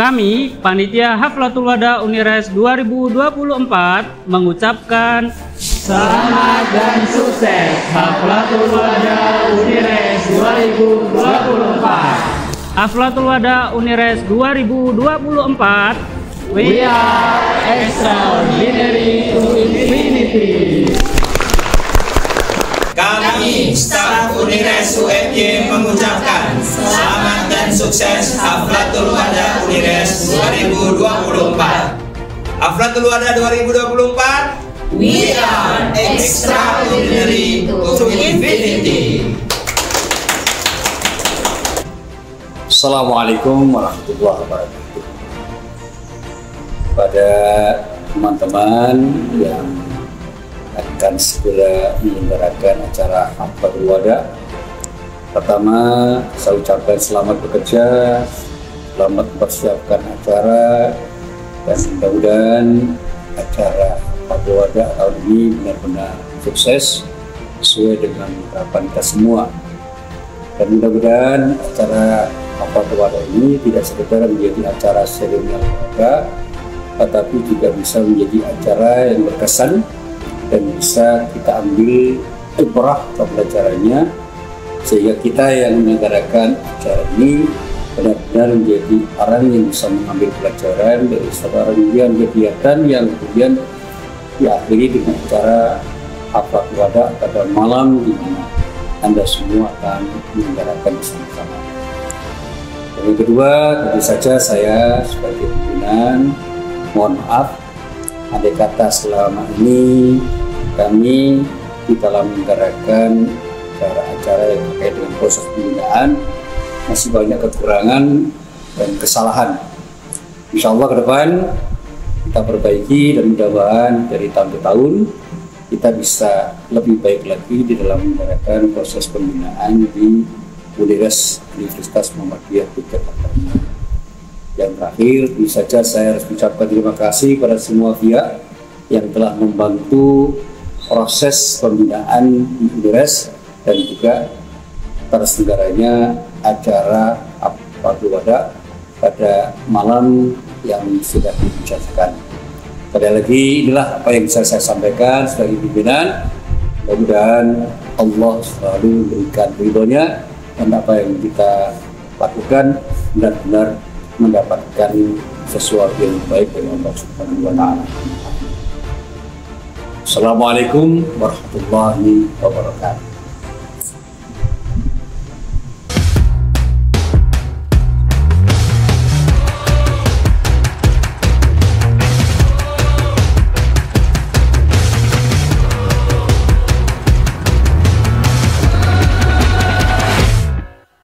Kami, Panitia Haflatul Wada Unires 2024 mengucapkan Selamat dan sukses Haflatul Wada Unires 2024. Haflatul Wada Unires 2024 We are extraordinary to infinity. Kami, staf Unires UMY mengucapkan selamat dan sukses Haflatul Wada Unires 2024. Haflatul Wada 2024, We are extraordinary to infinity. Assalamualaikum warahmatullahi wabarakatuh. Pada teman-teman yang akan segera menyelenggarakan acara Haflatul Wada, pertama saya ucapkan selamat bekerja, selamat mempersiapkan acara, dan mudah-mudahan acara Haflatul Wada tahun ini benar-benar sukses sesuai dengan harapan kita semua. Dan mudah-mudahan acara apa Wada ini tidak sekedar menjadi acara seremonial keluarga, tetapi juga bisa menjadi acara yang berkesan dan bisa kita ambil ibrah pembelajarannya sehingga kita yang menyelenggarakan acara ini benar-benar menjadi orang yang bisa mengambil pelajaran dari serangkaian kegiatan yang kemudian diakhiri dengan acara apa Wada pada malam di mana anda semua akan menyelenggarakan bersama-sama. Yang kedua, tentu saja saya sebagai pimpinan mohon maaf andai kata selama ini kami di dalam menyelenggarakan acara-acara yang terkait dengan proses pembinaan masih banyak kekurangan dan kesalahan. Insya Allah ke depan kita perbaiki dan mudah-mudahan dari tahun ke tahun kita bisa lebih baik lagi di dalam menyelenggarakan proses pembinaan di Unires Universitas Muhammadiyah Yogyakarta. Yang terakhir, tentu saja saya harus mengucapkan terima kasih kepada semua pihak yang telah membantu proses pembinaan di Unires dan juga tersenggaranya acara Abdul Wada pada malam yang sudah direncanakan. Sekali lagi inilah apa yang bisa saya sampaikan sebagai pimpinan. Mudah-mudahan Allah selalu memberikan ridhonya dan apa yang kita lakukan benar-benar mendapatkan sesuatu yang baik dari Allah Subhanahu wa taala. Assalamualaikum warahmatullahi wabarakatuh.